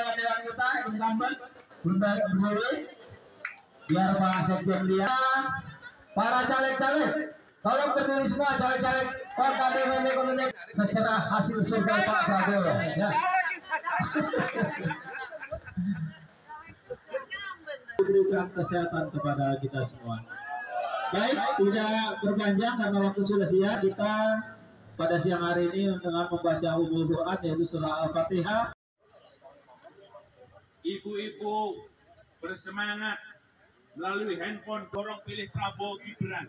dewan-dewan kita incumbent berdiri. Biar Pak Sekjen dia para caleg-caleg tolong berdiri semua caleg-caleg Kota DPD Komite secara hasil survei Pak Prabowo ya. Berikan kesehatan kepada kita semua. Baik tidak berpanjang karena waktu sudah siap. Kita pada siang hari ini dengan membaca umul Quran yaitu surah Al-Fatihah ibu-ibu bersemangat melalui handphone dorong pilih Prabowo Gibran.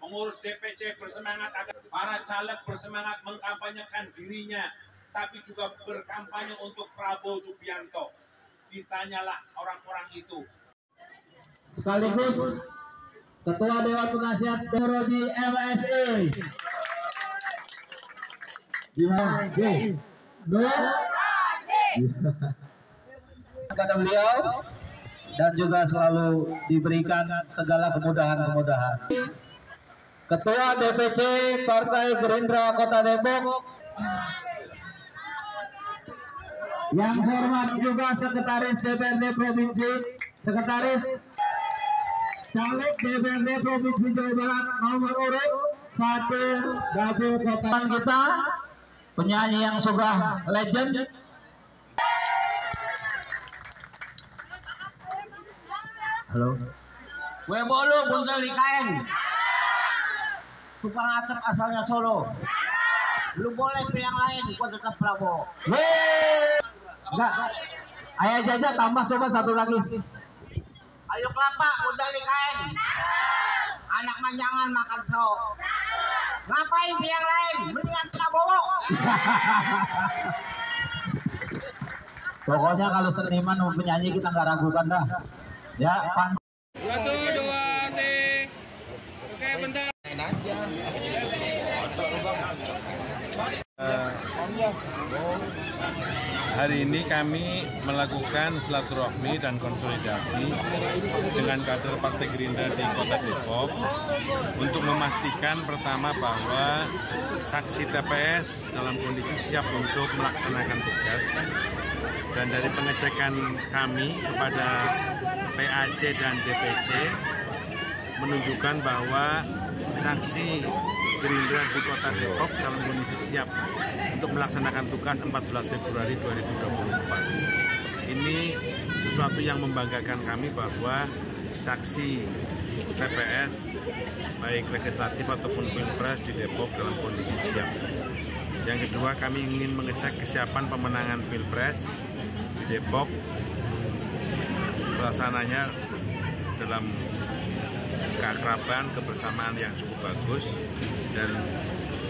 Pengurus DPC bersemangat agar para caleg bersemangat mengkampanyekan dirinya, tapi juga berkampanye untuk Prabowo Subianto. Ditanyalah orang-orang itu. sekaligus Ketua Dewan Penasihat Teknologi MSI. Gimana? J. Nur. Kepada beliau dan juga selalu diberikan segala kemudahan-kemudahan. Ketua DPC Partai Gerindra Kota Depok yang saya hormati juga Sekretaris DPRD Provinsi, Sekretaris Caleg DPRD Provinsi Jawa Barat nomor urut satu dapil kota kita penyanyi yang sudah legend halo Gue bolu buncel di kain. Tukang atap asalnya Solo. Lu boleh ke yang lain, gua tetap Prabowo. Weh! enggak ayah jaja tambah coba satu lagi Ayo kelapa, buncel di kain. Anak manjangan makan sawo. Ngapain ke yang lain? Mendingan Prabowo. pokoknya kalau seniman mau penyanyi kita nggak ragukan dah ya pan Satu, dua, tiga. Oke, bentar. Hari ini kami melakukan silaturahmi dan konsolidasi dengan kader Partai Gerindra di Kota Depok untuk memastikan pertama bahwa saksi TPS dalam kondisi siap untuk melaksanakan tugas dan dari pengecekan kami kepada PAC dan DPC menunjukkan bahwa saksi Gerindra di Kota Depok dalam kondisi siap untuk melaksanakan tugas 14 Februari 2024. Ini sesuatu yang membanggakan kami bahwa saksi TPS baik legislatif ataupun pilpres di Depok dalam kondisi siap. Yang kedua kami ingin mengecek kesiapan pemenangan pilpres di Depok. Suasananya dalam keakraban, kebersamaan yang cukup bagus dan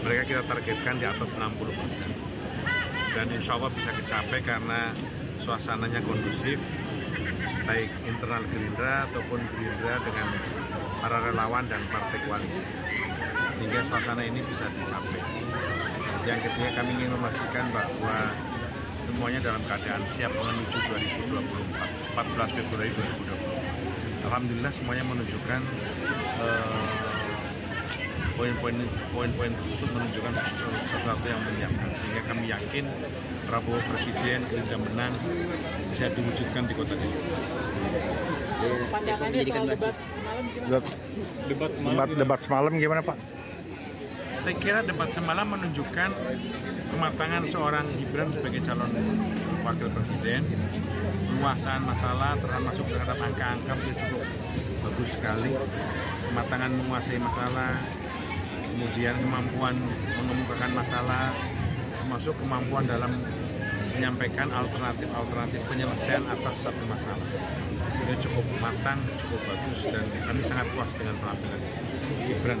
mereka kita targetkan di atas 60 persen. Dan insya Allah bisa kecapai karena suasananya kondusif, baik internal Gerindra ataupun Gerindra dengan para relawan dan partai koalisi. Sehingga suasana ini bisa dicapai. Yang ketiga kami ingin memastikan bahwa semuanya dalam keadaan siap menuju 2024, 14 Februari 2024. Alhamdulillah semuanya menunjukkan eh, poin-poin poin-poin tersebut menunjukkan sesuatu yang menyiapkan sehingga kami yakin Prabowo Presiden Gerindra menang bisa diwujudkan di kota ini. Pandangannya soal debat semalam gimana? Debat Debat, debat semalam gimana Pak? Saya kira debat semalam menunjukkan kematangan seorang Gibran sebagai calon wakil presiden, penguasaan masalah termasuk terhadap angka-angka itu cukup bagus sekali, kematangan menguasai masalah, kemudian kemampuan mengemukakan masalah, termasuk kemampuan dalam menyampaikan alternatif-alternatif penyelesaian atas satu masalah. Ini cukup matang, cukup bagus, dan kami sangat puas dengan penampilan Gibran.